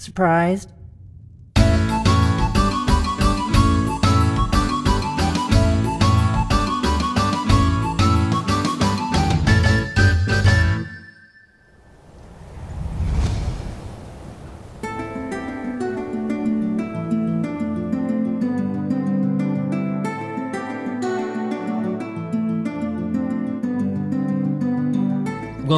Surprised?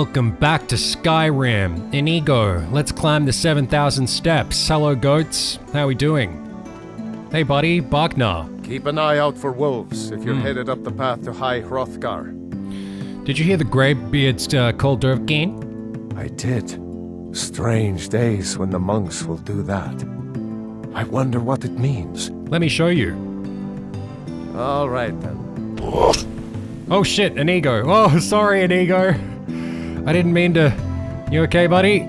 Welcome back to Skyrim. Inigo, let's climb the 7,000 steps. Hello, goats. How are we doing? Hey, buddy, Bognar. Keep an eye out for wolves if you're headed up the path to High Hrothgar. Did you hear the Greybeards uh, called Dovahkiin? I did. Strange days when the monks will do that. I wonder what it means. Let me show you. All right then. Oh shit, Inigo. Oh, sorry, Inigo. I didn't mean to. You okay, buddy?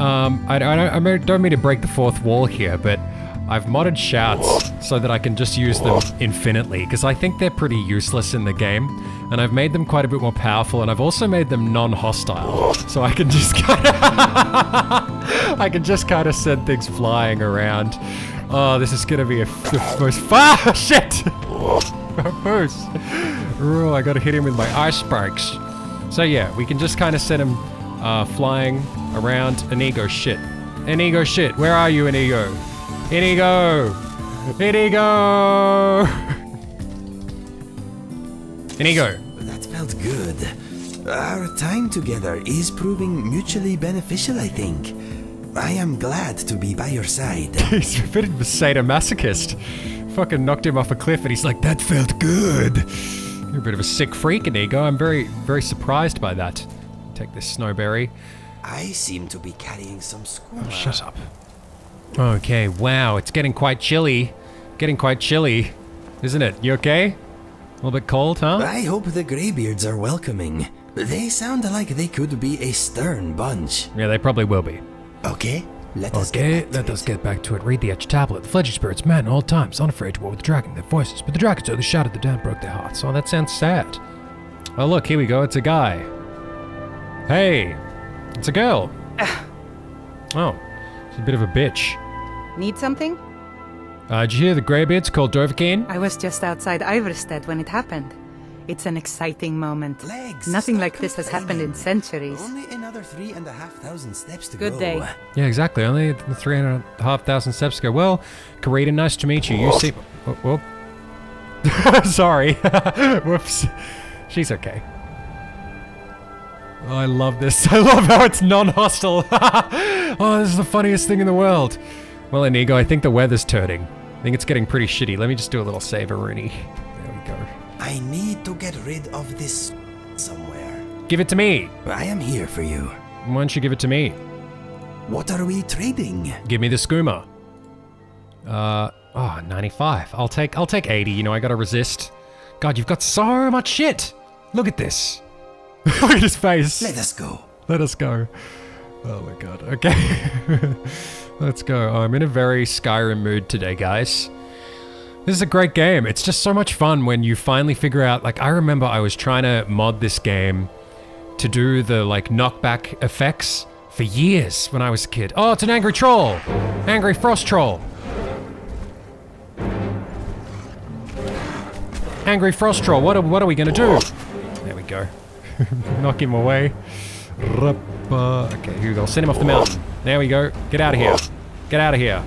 Um, I, I, don't, I mean- don't mean to break the fourth wall here, but I've modded shouts so that I can just use them infinitely, because I think they're pretty useless in the game, and I've made them quite a bit more powerful, and I've also made them non-hostile, so I can just kind of... I can just kind of send things flying around. Oh, this is gonna be a the most far shit. Oh, I gotta hit him with my ice spikes. So yeah, we can just kind of send him uh, flying around. Inigo shit. Inigo shit. Where are you, Inigo? Inigo. Inigo. Inigo. That felt good. Our time together is proving mutually beneficial, I think. I am glad to be by your side. He's a bit of a sadomasochist. Fucking knocked him off a cliff and he's like, that felt good. You're a bit of a sick freak, Inigo. I'm very, very surprised by that. Take this snowberry. I seem to be carrying some skooma. Oh, shut up. Okay, wow, it's getting quite chilly. Getting quite chilly, isn't it? You okay? A little bit cold, huh? I hope the Greybeards are welcoming. They sound like they could be a stern bunch. Yeah, they probably will be. Okay, let us Okay, get back to let it. us get back to it. Read the etched tablet. The Fledger spirits met in all times, unafraid to war with the dragon, their voices. But the dragons are the shadow that damn broke their hearts. Oh, that sounds sad. Oh, look, here we go. It's a guy. Hey, it's a girl. oh, she's a bit of a bitch. Need something? Uh, did you hear the Greybeards called Dovahkiin? I was just outside Iverstead when it happened. It's an exciting moment. Legs, Nothing like this has happened in centuries. Only another three and a half thousand steps to Good go. day. Yeah, exactly. Only three and a half thousand steps to go. Well, Karita, nice to meet you. You see. Oh, whoop. Oh, oh. Sorry. Whoops. She's okay. Oh, I love this. I love how it's non-hostile. oh, this is the funniest thing in the world. Well, Inigo, I think the weather's turning. I think it's getting pretty shitty. Let me just do a little saver, I need to get rid of this somewhere. Give it to me. I am here for you. Why don't you give it to me? What are we trading? Give me the skooma. Uh, oh, 95. I'll take, I'll take 80. You know, I gotta resist. God, you've got so much shit. Look at this. Look at his face. Let us go. Let us go. Oh my god. Okay. Let's go. I'm in a very Skyrim mood today, guys. This is a great game. It's just so much fun when you finally figure out. Like, I remember I was trying to mod this game to do the like knockback effects for years when I was a kid. Oh, it's an angry troll! Angry frost troll. Angry frost troll. What are, what are we gonna do? There we go. Knock him away. Uh, okay, here we go. Send him off the mountain. There we go. Get out of here. Get out of here.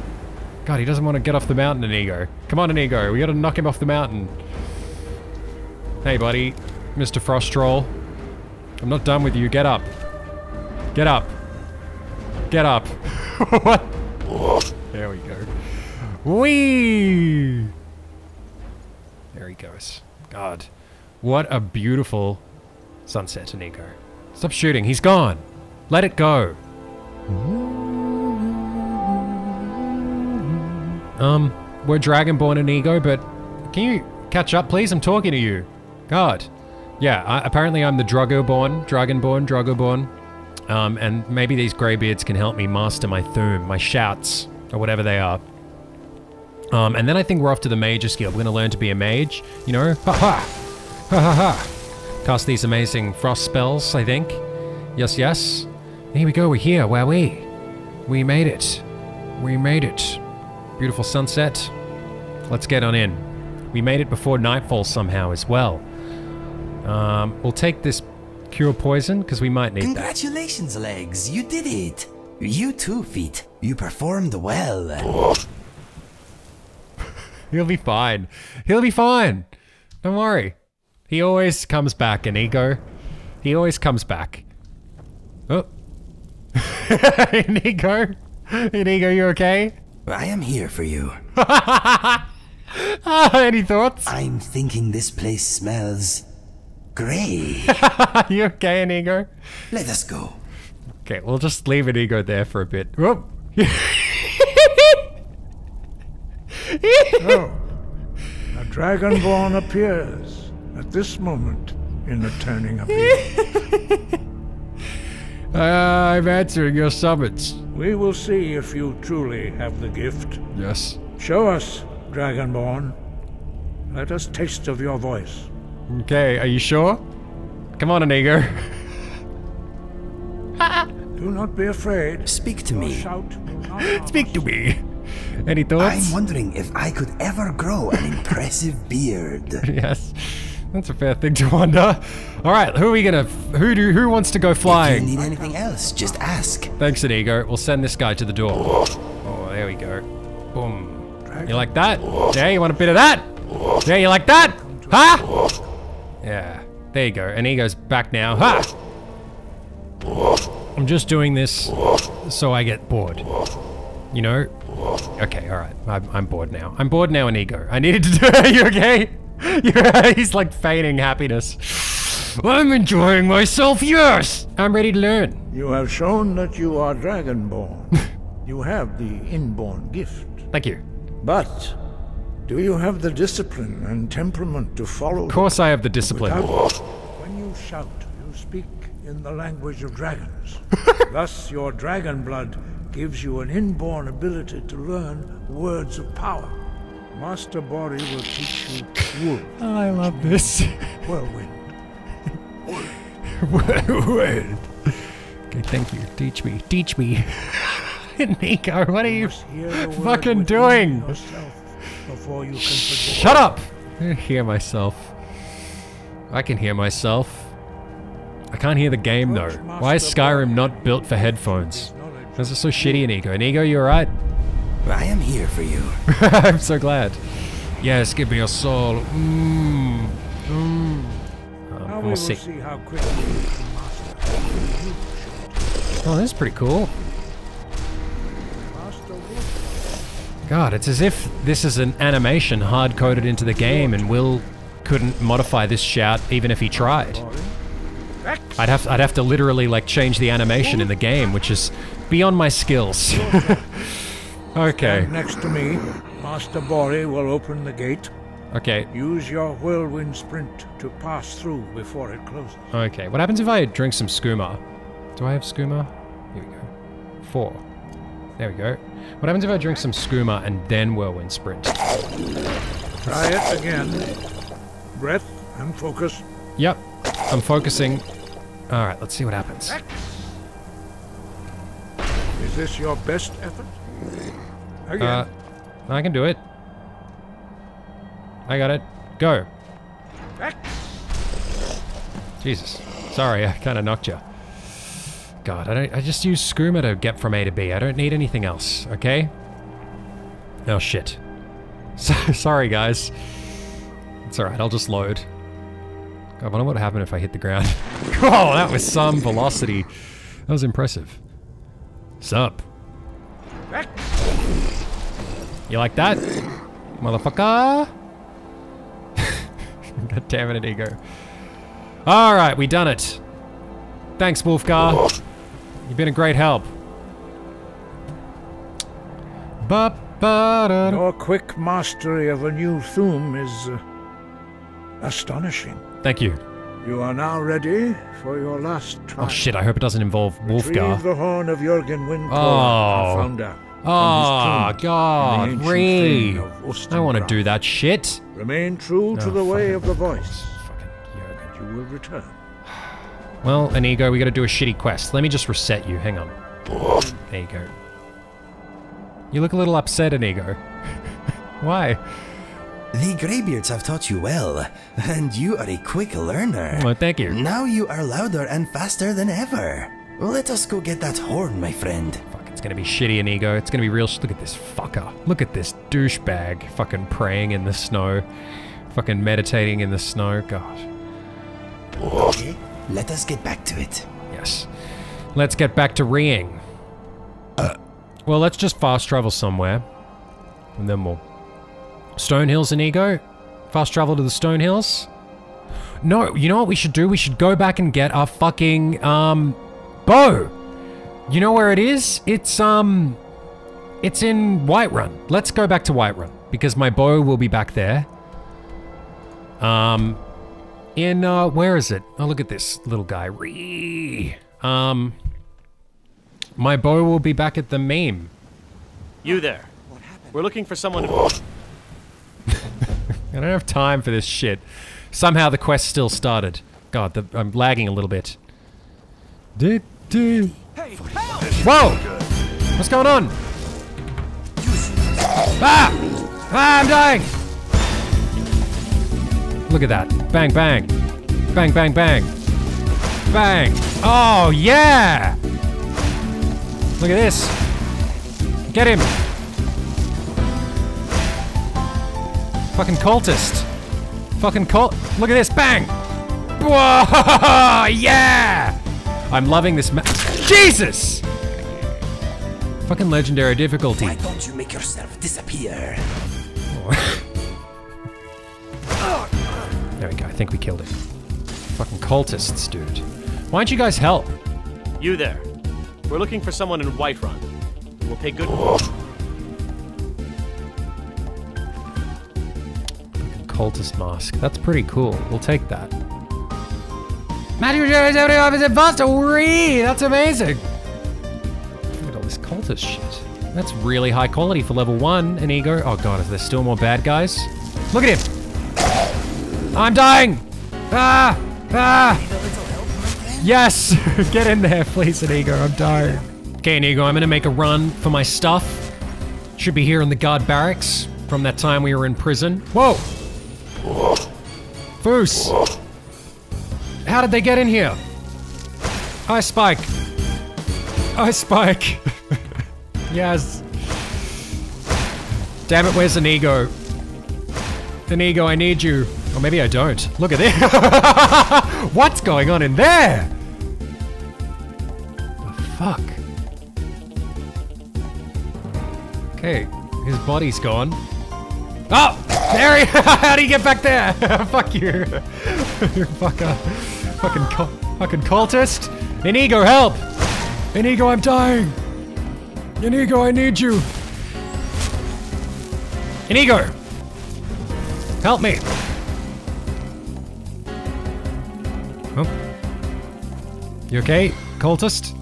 God, he doesn't want to get off the mountain, Inigo. Come on, Inigo. We gotta knock him off the mountain. Hey, buddy. Mr. Frost Troll. I'm not done with you. Get up. Get up. Get up. what? There we go. Whee! There he goes. God. What a beautiful sunset, Inigo. Stop shooting. He's gone. Let it go. Um, we're Dragonborn and Ego, but can you catch up, please? I'm talking to you. God. Yeah, I, apparently I'm the Dragoborn, Dragonborn, Dragoborn. Um, and maybe these greybeards can help me master my Thu'um, my shouts, or whatever they are. Um, and then I think we're off to the Mage's Guild. We're going to learn to be a mage, you know? Ha ha! Ha ha ha! cast these amazing frost spells, I think. Yes, yes. Here we go, we're here, where we? We made it. We made it. Beautiful sunset. Let's get on in. We made it before nightfall somehow as well. Um, we'll take this cure poison, because we might need that. Congratulations, Legs. You did it. You too, Feet. You performed well. He'll be fine. He'll be fine. Don't worry. He always comes back, Inigo. He always comes back. Oh. Inigo? Inigo, you okay? I am here for you. Ah, any thoughts? I'm thinking this place smells great. you okay, Inigo? Let us go. Okay, we'll just leave Inigo there for a bit. Whoop. Oh, a dragonborn appears at this moment in the turning of the Uh, I'm answering your summons. We will see if you truly have the gift. Yes. Show us, dragonborn. Let us taste of your voice. Okay, are you sure? Come on, Inigo. Do not be afraid. Speak to Your me. shout will not harm Speak to me. Any thoughts? I'm wondering if I could ever grow an impressive beard. yes. That's a fair thing to wonder. All right, who are we gonna? Who do? Who wants to go flying? If you need anything else, just ask. Thanks, Inigo. We'll send this guy to the door. Oh, there we go. Boom. You like that? Yeah, you want a bit of that? Yeah, you like that? Huh? Yeah. There you go. Inigo's back now. Ha! I'm just doing this so I get bored. You know? Okay, alright. I'm, I'm bored now. I'm bored now, Inigo. I needed to do it. you okay? He's like feigning happiness. I'm enjoying myself, yes! I'm ready to learn. You have shown that you are dragonborn. you have the inborn gift. Thank you. But do you have the discipline and temperament to follow? Of course I have the discipline. When you shout, you speak in the language of dragons. Thus, your dragon blood gives you an inborn ability to learn words of power. Master Borri will teach you wool, I love this. whirlwind. okay, thank you. Teach me. Teach me. Nico, what are you Must hear the word fucking doing? You. Shut up! I hear myself. I can hear myself. I can't hear the game though. Why is Skyrim not built for headphones? This is so shitty, Inigo. Inigo, you alright? I am here for you. I'm so glad. Yes, give me your soul. Mmm. Mmm. Um, we we'll see. see how quickly you can master. Oh, this is pretty cool. God, it's as if this is an animation hard coded into the game and Will couldn't modify this shout even if he tried. I'd have I'd have to literally like change the animation in the game, which is beyond my skills. okay. Next to me, Master Borri will open the gate. Okay. Use your whirlwind sprint to pass through before it closes. Okay. What happens if I drink some skooma? Do I have skooma? Here we go. Four. There we go. What happens if I drink some skooma and then whirlwind sprint? Try it again. Breath and focus. Yep. I'm focusing. All right. Let's see what happens. Is this your best effort? Again. Uh, I can do it. I got it. Go. Jesus. Sorry, I kind of knocked you. God, I don't. I just use skooma to get from A to B. I don't need anything else. Okay. Oh shit. So, sorry, guys. It's all right. I'll just load. God, I wonder what would happen if I hit the ground. oh, that was some velocity. That was impressive. Sup? You like that? Motherfucker! God damn it, ego. Alright, we done it. Thanks, Wulfgar. You've been a great help. Ba ba da da. your quick mastery of a new thu'um is uh, astonishing. Thank you. You are now ready for your last try. Oh shit, I hope it doesn't involve Retrieve Wulfgar. the horn of Jürgen Windthor Oh. found out. Oh, God, ancient Ree. thing of I don't want to do that shit. Remain true to Oh, the way of the voice. Fucking Jurgen. You will return. Well, Inigo, we gotta do a shitty quest. Let me just reset you. Hang on. There you go. You look a little upset, Inigo. Why? The Greybeards have taught you well, and you are a quick learner. Well, thank you. Now you are louder and faster than ever. Let us go get that horn, my friend. It's gonna be shitty, Inigo. It's gonna be real. Sh- look at this fucker. Look at this douchebag. Fucking praying in the snow. Fucking meditating in the snow. God. Okay, let us get back to it. Yes. Let's get back to reeing. well, let's just fast travel somewhere. And then we'll. Stone Hills and Ego? Fast travel to the Stone Hills? No, you know what we should do? We should go back and get our fucking, um, bow. You know where it is? It's, um, it's in Whiterun. Let's go back to Whiterun because my bow will be back there. Um, in, uh, where is it? Oh, look at this little guy. Ree. Um, my bow will be back at the meme. You there. What happened? We're looking for someone who... I don't have time for this shit. Somehow the quest still started. God, the, I'm lagging a little bit. Whoa! What's going on? Ah! Ah, I'm dying! Look at that. Bang, bang. Bang, bang, bang. Bang. Oh, yeah! Look at this. Get him. Fucking cultist. Fucking cult. Look at this. Bang. Whoa! Yeah! I'm loving this ma- Jesus! Fucking legendary difficulty. Why don't you make yourself disappear? There we go. I think we killed him. Fucking cultists, dude. Why don't you guys help? You there. We're looking for someone in Whiterun. We'll pay good... Cultist mask. That's pretty cool. We'll take that. Matthew Jones, every office at Foster. Whee! That's amazing. Look at all this cultist shit. That's really high quality for level one. An ego. Oh god, is there still more bad guys? Look at him. I'm dying. Ah! Ah! Yes! Get in there, please, Inigo. I'm dying. Okay, Inigo, I'm gonna make a run for my stuff. Should be here in the guard barracks from that time we were in prison. Whoa! Foos! How did they get in here? Hi, Spike. Hi, Spike. yes. Damn it, where's Inigo? Inigo, I need you. Or maybe I don't. Look at this. What's going on in there? The fuck? Okay, his body's gone. Oh! There he How do you get back there? Fuck you. you fucker. Fucking, fucking cultist. Inigo, help! Inigo, I'm dying! Inigo, I need you! Inigo! Help me! Oh. You okay, cultist?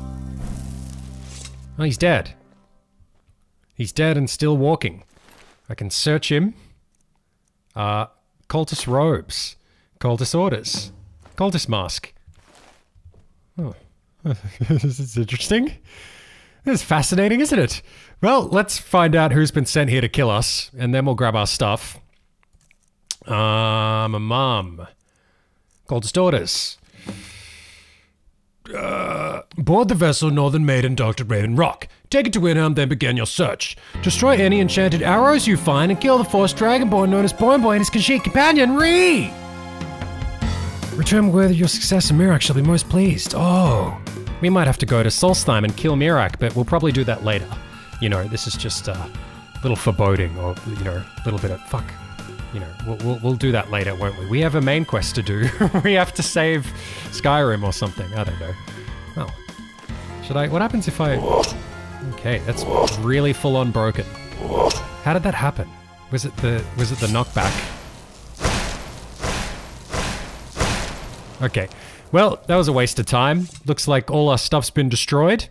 Oh, he's dead. He's dead and still walking. I can search him. Uh, cultist robes. Cultist orders. Cultist mask. Oh. this is interesting. This is fascinating, isn't it? Well, let's find out who's been sent here to kill us, and then we'll grab our stuff. Um, a mum. Cultist orders. Uh, board the vessel Northern Maiden Dr. Raven Rock. Take it to Windhelm, then begin your search. Destroy any enchanted arrows you find and kill the forced dragonborn known as Boing and his companion, Ree! Return whether your successor Miraak shall be most pleased. Oh. We might have to go to Solstheim and kill Miraak, but we'll probably do that later. You know, this is just a little foreboding or, you know, a little bit of fuck. You know, we'll, we'll, we'll do that later, won't we? We have a main quest to do. we have to save Skyrim or something. I don't know. Well, should I? What happens if I? Okay, that's really full on broken. How did that happen? Was it the was it the knockback? Okay. Well, that was a waste of time. Looks like all our stuff's been destroyed.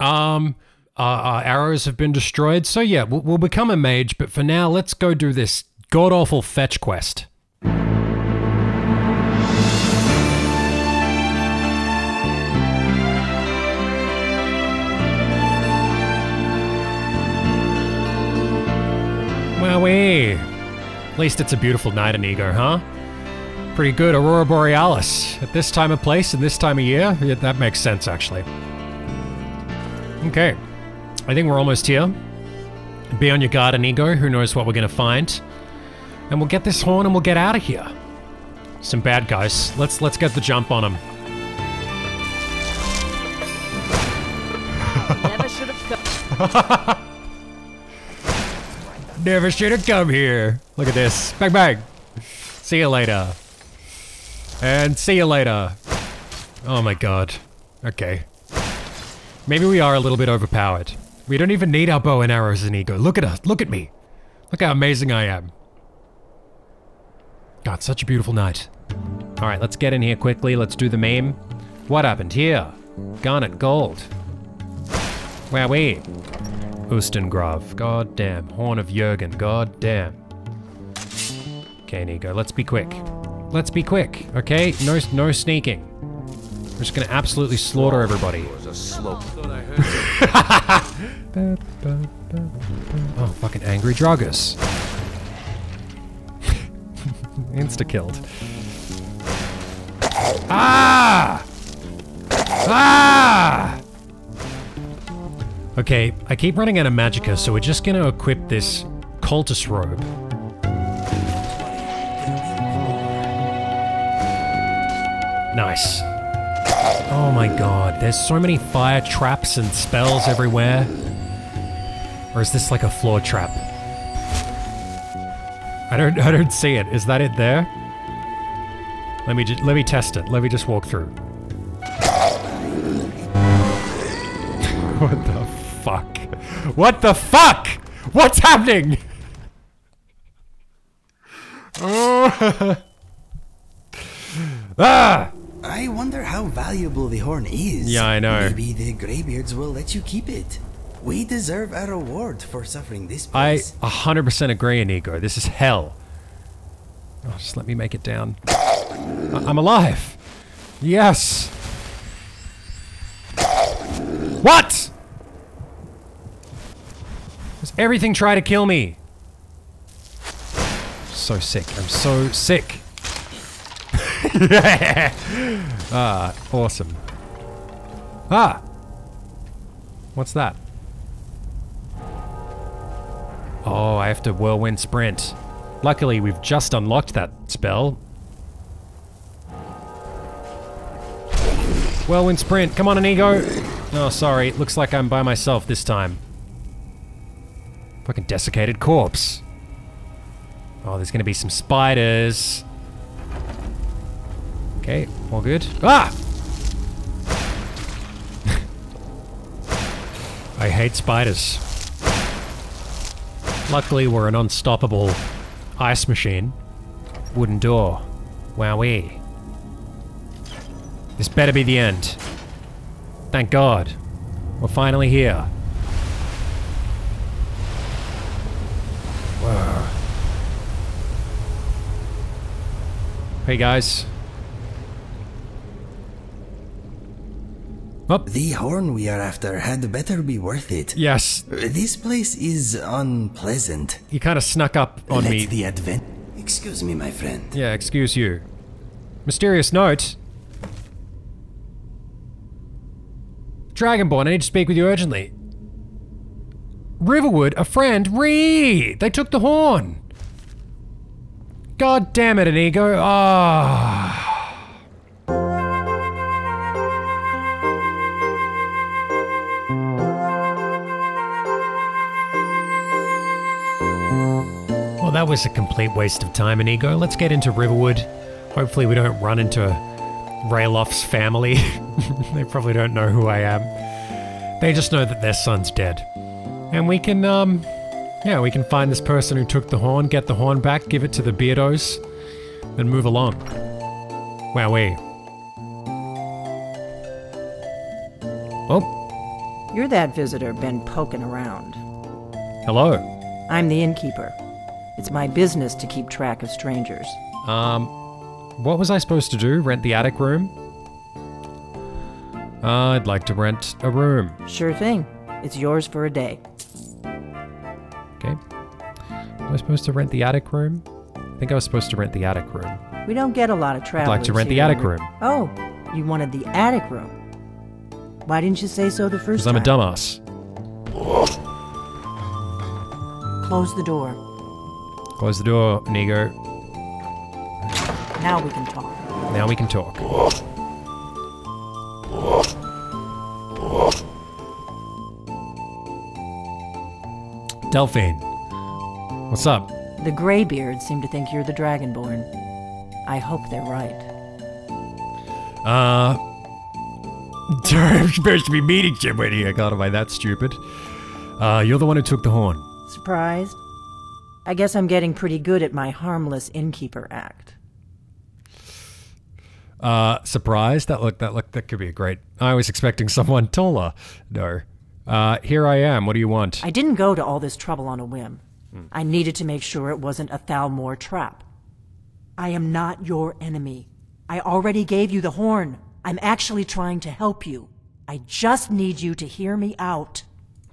Um, our, our arrows have been destroyed. So yeah, we'll, we'll become a mage, but for now, let's go do this god-awful fetch quest. Wowee! At least it's a beautiful night, Inigo, huh? Pretty good Aurora Borealis. At this time of place and this time of year, yeah, that makes sense actually. Okay. I think we're almost here. Be on your guard, Inigo. Who knows what we're gonna find? And we'll get this horn and we'll get out of here. Some bad guys. Let's let's get the jump on them. Never should have come. Never should have come here. Look at this. Bang bang. See you later. And see you later. Oh my god. Okay. Maybe we are a little bit overpowered. We don't even need our bow and arrows and ego. Look at us. Look at me. Look how amazing I am. God, such a beautiful night. Alright, let's get in here quickly. Let's do the meme. What happened here? Garnet gold. Wowee. Ustengrav. God damn. Horn of Jurgen. God damn. Okay, Nico, let's be quick. Let's be quick, okay? No, no sneaking. We're just gonna absolutely slaughter everybody. oh, fucking angry Draugrs. Insta killed. Ah! Ah! Okay, I keep running out of magicka, so we're just gonna equip this cultist robe. Nice. Oh my god, there's so many fire traps and spells everywhere. Or is this like a floor trap? I don't I don't see it. Is that it there? Let me just let me test it. Let me just walk through. what the fuck? What the fuck? What's happening? Oh. ah! I wonder how valuable the horn is. Yeah, I know. Maybe the Greybeards will let you keep it. We deserve a reward for suffering this place. I 100% agree, Inigo. This is hell. Oh, just let me make it down. I- I'm alive. Yes. What? Does everything try to kill me? So sick. I'm so sick. ah, awesome. Ah! What's that? Oh, I have to whirlwind sprint. Luckily, we've just unlocked that spell. Whirlwind sprint. Come on, Inigo. Oh, sorry. It looks like I'm by myself this time. Fucking desiccated corpse. Oh, there's gonna be some spiders. Okay, all good. Ah! I hate spiders. Luckily, we're an unstoppable ice machine. Wooden door. Wowee. This better be the end. Thank God. We're finally here. Whoa. Hey guys. Oh, The horn we are after had better be worth it. yes. This place is unpleasant. You kind of snuck up on Let me. the advent. Excuse me, my friend. Yeah, excuse you. Mysterious note. Dragonborn, I need to speak with you urgently. Riverwood, a friend, read! They took the horn! God damn it, Inigo. Ah. Well, that was a complete waste of time, and ego. Let's get into Riverwood. Hopefully, we don't run into Ralof's family. they probably don't know who I am. They just know that their son's dead. And we can, um, yeah, we can find this person who took the horn, get the horn back, give it to the Beardos, and move along. Wowee. Oh, You're that visitor been poking around. hello. I'm the innkeeper. It's my business to keep track of strangers. Um, what was I supposed to do? Rent the attic room? I'd like to rent a room. Sure thing. It's yours for a day. Okay. I supposed to rent the attic room? I think I was supposed to rent the attic room. We don't get a lot of I'd travelers like to rent the attic room. Oh, you wanted the attic room. Why didn't you say so the first Because I'm a dumbass. Close the door. Close the door, Inigo. Now we can talk. Now we can talk. Delphine. What's up? The Greybeards seem to think you're the Dragonborn. I hope they're right. Uh. I'm supposed to be meeting somebody. I got am I that stupid? Uh, you're the one who took the horn. Surprised? I guess I'm getting pretty good at my harmless innkeeper act. Uh, surprised? That look, that look, that could be a great. I was expecting someone taller. No. Uh, here I am. What do you want? I didn't go to all this trouble on a whim. I needed to make sure it wasn't a Thalmor trap. I am not your enemy. I already gave you the horn. I'm actually trying to help you. I just need you to hear me out.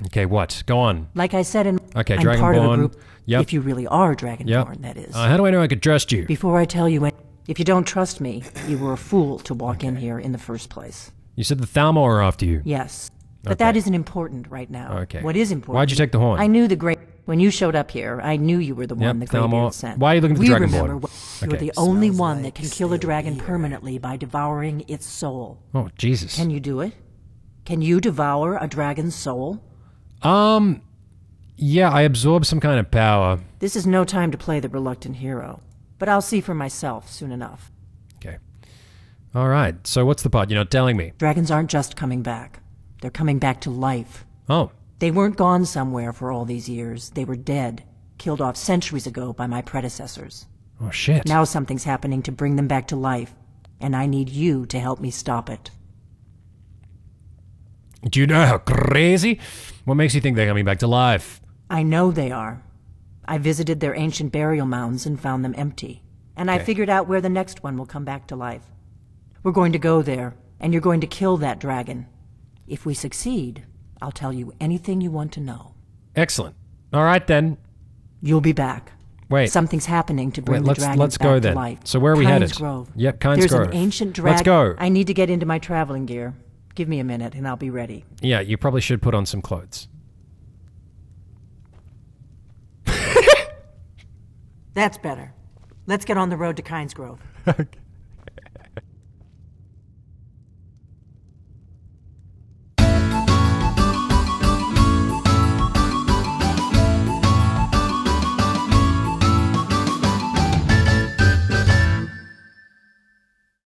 Okay, what? Go on. Like I said in Okay, I'm part of a Dragonborn. Group. Yep. If you really are Dragonborn, Yep. that is. Uh, how do I know I could trust you? Before I tell you, any- if you don't trust me, you were a fool to walk in here in the first place. You said the Thalmor are after you. Yes. But that isn't important right now. Okay. What is important? Why'd you take the horn? I knew the great. When you showed up here, I knew you were the one Yep, the Thalmor. Greybeard sent. Why are you looking for we the Dragonborn? remember wh- You're Okay. the only one that can kill a dragon permanently by devouring its soul. Oh, Jesus. Can you do it? Can you devour a dragon's soul? Um, yeah, I absorb some kind of power. This is no time to play the reluctant hero, but I'll see for myself soon enough. Okay. All right. So what's the part? You're not telling me. Dragons aren't just coming back; they're coming back to life. Oh, They weren't gone somewhere for all these years. They were dead, killed off centuries ago by my predecessors. oh shit. Now something's happening to bring them back to life, and I need you to help me stop it. Do you know how crazy? What makes you think they're coming back to life? I know they are. I visited their ancient burial mounds and found them empty. And I figured out where the next one will come back to life. We're going to go there, and you're going to kill that dragon. If we succeed, I'll tell you anything you want to know. Excellent. All right then. You'll be back. Wait. Something's happening to bring Wait, the let's- dragons let's back go to then. life. So where are we Kynes headed? Grove. Yep, Kynes There's Grove. an ancient Let's go. I need to get into my traveling gear. Give me a minute, and I'll be ready. Yeah, you probably should put on some clothes. That's better. Let's get on the road to Kynes Grove.